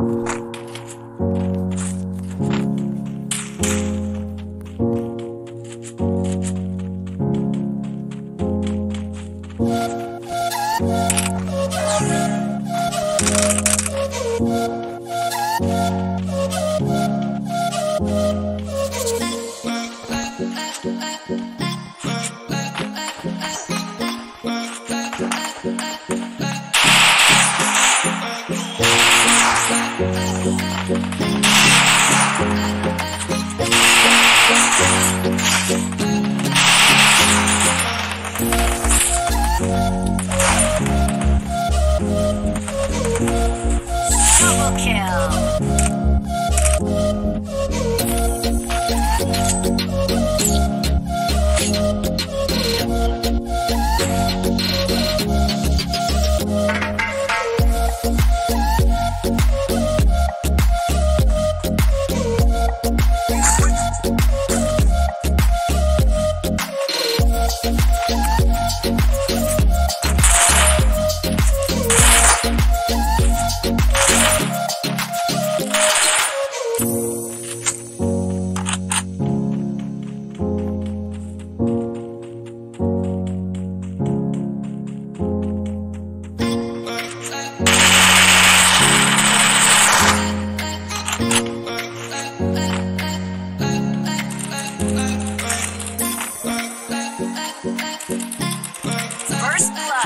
Double kill.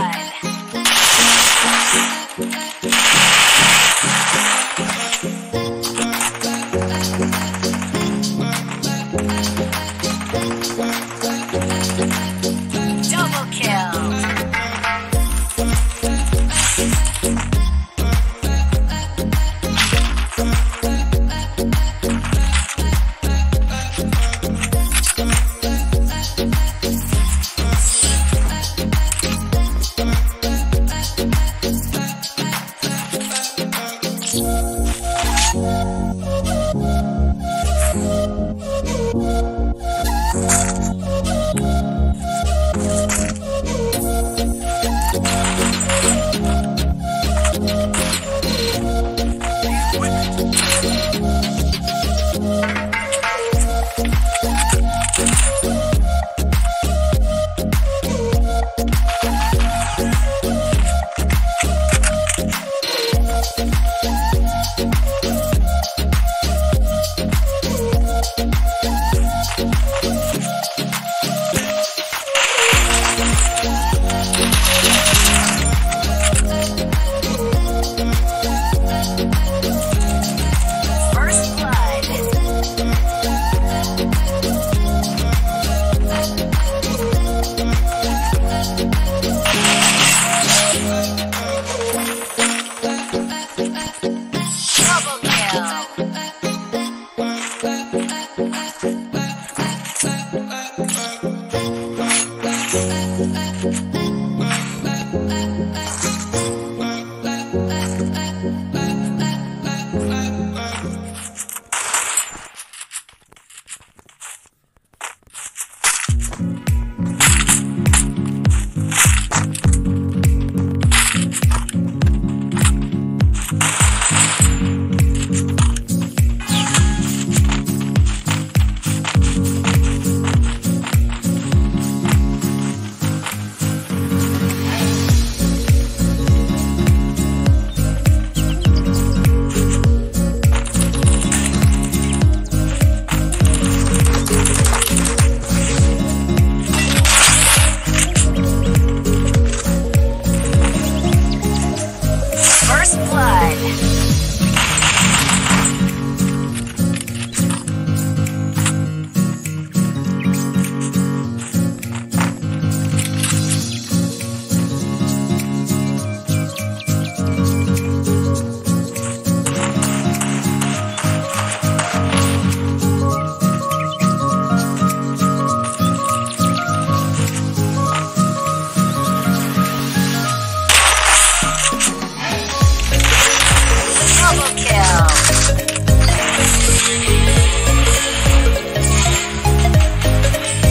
Bye.